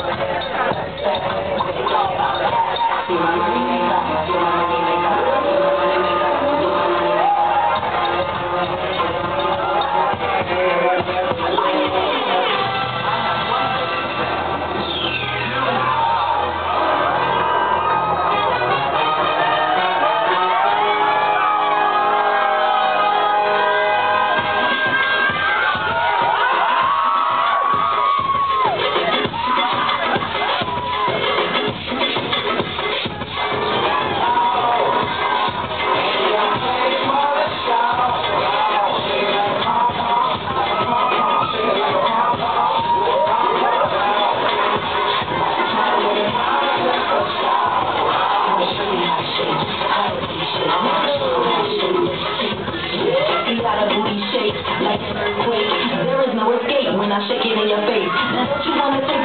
Thank you. like an earthquake. There is no escape when I shake it in your face. Now what you wanna take